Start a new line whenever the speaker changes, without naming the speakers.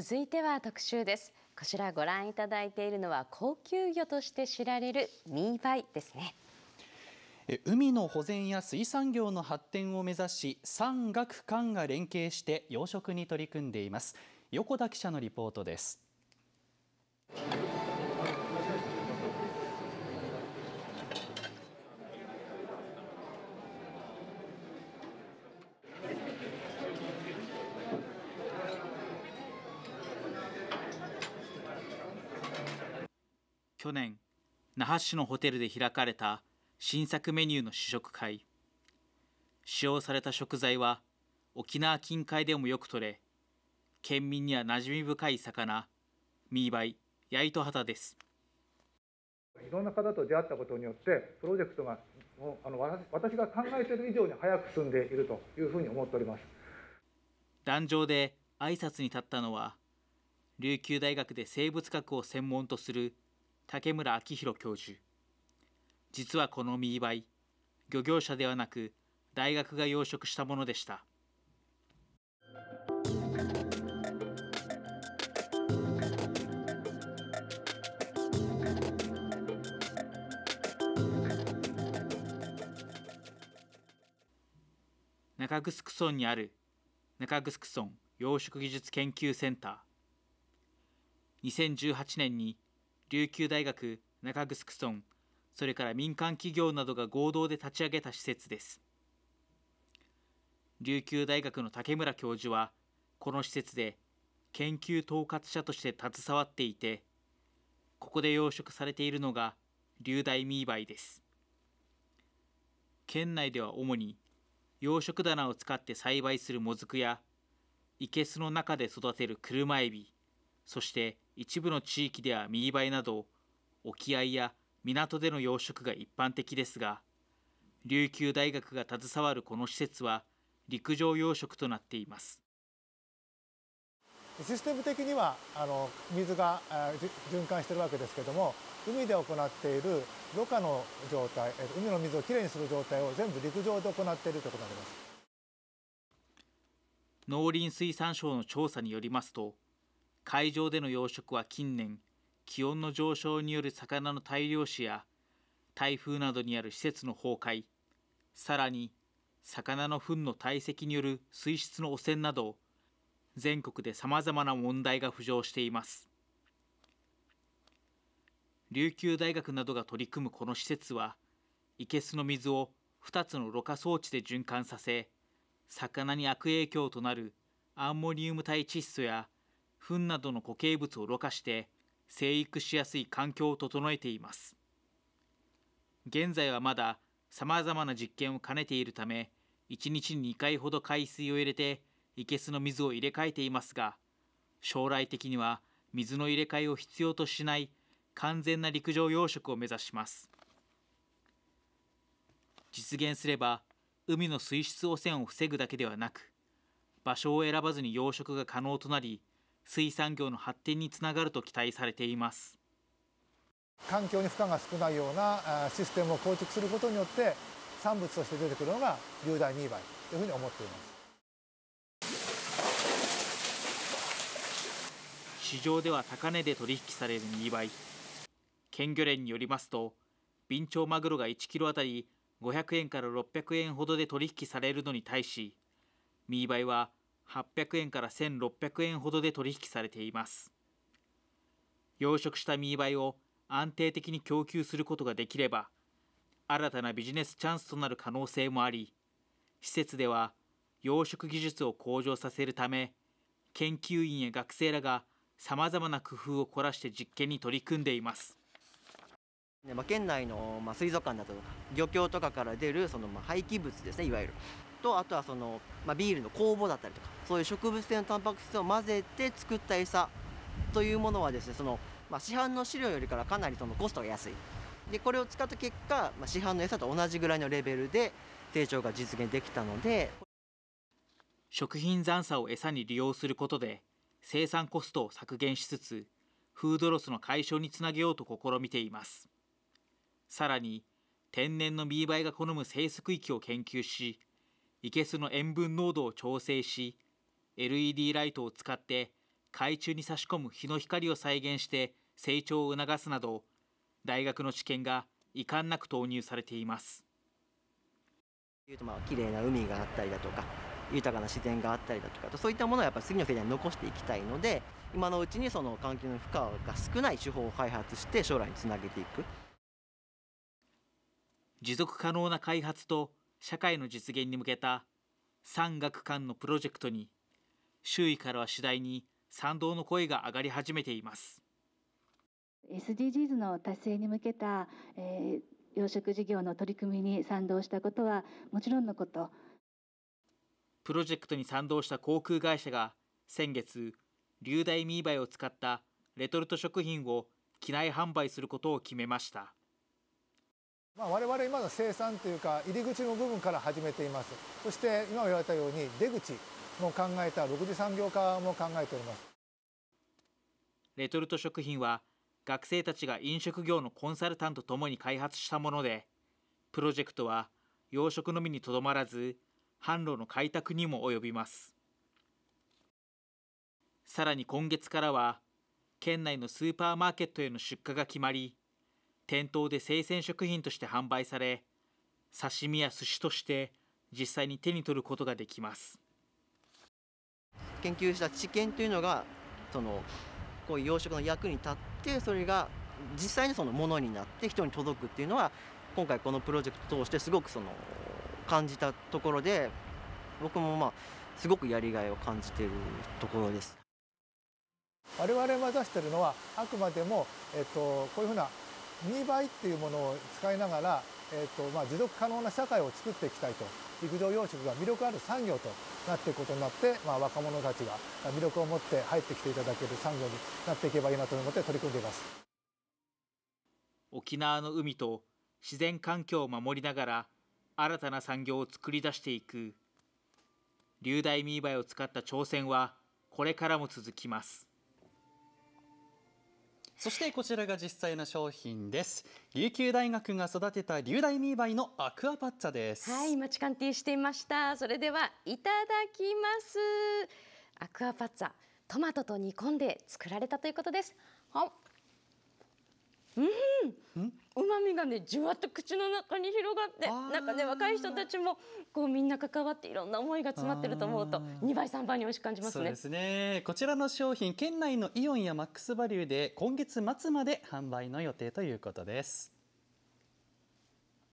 続いては特集です。こちらご覧いただいているのは高級魚として知られるミーバイですね。
海の保全や水産業の発展を目指し産学官が連携して養殖に取り組んでいます。横田記者のリポートです。
去年那覇市のホテルで開かれた新作メニューの試食会。使用された食材は沖縄近海でもよく取れ県民には馴染み深い魚ミーバイヤイトハタです。
いろんな方と出会ったことによってプロジェクトがあの私が考えている以上に早く進んでいるというふうに思っております。
壇上で挨拶に立ったのは琉球大学で生物学を専門とする竹村明弘教授。実はこのミーバイ漁業者ではなく大学が養殖したものでした。中城村にある中城村養殖技術研究センター。2018年に琉球大学中城村それから民間企業などが合同で立ち上げた施設です。琉球大学の竹村教授はこの施設で研究統括者として携わっていてここで養殖されているのが流大ミーバイです。県内では主に養殖棚を使って栽培するもずくやいけすの中で育てる車エビそして一部の地域ではミーバイなど沖合や港での養殖が一般的ですが琉球大学が携わるこの施設は陸上養殖となっています。
システム的にはあの水が循環しているわけですけれども海で行っているろ過の状態海の水をきれいにする状態を全部陸上で行っているということになります。
農林水産省の調査によりますと海上での養殖は近年気温の上昇による魚の大量死や台風などにある施設の崩壊さらに魚の糞の堆積による水質の汚染など全国でさまざまな問題が浮上しています。琉球大学などが取り組むこの施設は生けすの水を2つのろ過装置で循環させ魚に悪影響となるアンモニウム体窒素や糞などの固形物をろ過して生育しやすい環境を整えています。現在はまださまざまな実験を兼ねているため1日に2回ほど海水を入れていけすの水を入れ替えていますが将来的には水の入れ替えを必要としない完全な陸上養殖を目指します。実現すれば海の水質汚染を防ぐだけではなく場所を選ばずに養殖が可能となり水産業の発展につながると期待されています。
環境に負荷が少ないようなシステムを構築することによって産物として出てくるのが流大2倍というふうに思っています。
市場では高値で取引される2倍県漁連によりますとビンチョウマグロが1キロあたり500円から600円ほどで取引されるのに対しミーバイは800円から1600円ほどで取引されています。養殖したミーバイを安定的に供給することができれば新たなビジネスチャンスとなる可能性もあり施設では養殖技術を向上させるため研究員や学生らがさまざまな工夫を凝らして実験に取り組んでいます、
県内の、水族館だとか漁協とかから出るその、廃棄物ですねいわゆる。とあとはその、まあ、ビールの酵母だったりとかそういう植物性のタンパク質を混ぜて作った餌というものはですねその、まあ、市販の飼料よりからかなりそのコストが安い。でこれを使った結果、まあ、市販の餌と同じぐらいのレベルで成長が実現できたので。
食品残差を餌に利用することで生産コストを削減しつつフードロスの解消につなげようと試みています。さらに天然のミーバイが好む生息域を研究しいけすの塩分濃度を調整し LED ライトを使って海中に差し込む日の光を再現して成長を促すなど大学の知見が遺憾なく投入されています。
いうとまあ綺麗な海があったりだとか豊かな自然があったりだとかそういったものをやっぱ次の世代に残していきたいので今のうちにその環境の負荷が少ない手法を開発して将来につなげていく。
持続可能な開発と社会の実現に向けた産学官のプロジェクトに周囲からは次第に賛同の声が上がり始めています。
SDGs の達成に向けた、えー、養殖事業の取り組みに賛同したことはもちろんのこと。
プロジェクトに賛同した航空会社が先月流大ミーバイを使ったレトルト食品を機内販売することを決めました
まあ、我々今の生産というか入り口の部分から始めています。そして今言われたように出口も考えた6次産業化も考えております。
レトルト食品は学生たちが飲食業のコンサルタントともに開発したものでプロジェクトは養殖のみにとどまらず販路の開拓にも及びます。さらに今月からは県内のスーパーマーケットへの出荷が決まり店頭で生鮮食品として販売され刺身や寿司として実際に手に取ることができます。
研究した知見というのがそのこういう養殖の役に立ってそれが実際にそのものになって人に届くっていうのは今回このプロジェクトを通してすごくその感じたところで僕もまあすごくやりがいを感じているところです。
我々目指しているのはあくまでも、えっと、こういうふうな2倍っていうものを使いながら、えっとまあ、持続可能な社会を作っていきたいと。陸上養殖が魅力ある産業となっていくことになって、まあ、若者たちが魅力を持って入ってきていただける産業になっていけばいいなと思って取り組んでいます。
沖縄の海と自然環境を守りながら新たな産業を作り出していく。流大ミーバイを使った挑戦はこれからも続きます。
そしてこちらが実際の商品です。琉球大学が育てた琉大ミーバイのアクアパッツァです。
はい今チカンティーしていました。それではいただきます。アクアパッツァトマトと煮込んで作られたということです。はうまみがねじゅわっと口の中に広がってなんかね若い人たちもこうみんな関わっていろんな思いが詰まってると思うと2倍3倍に美味しく感じますね。
そうですね。こちらの商品県内のイオンやマックスバリューで今月末まで販売の予定ということです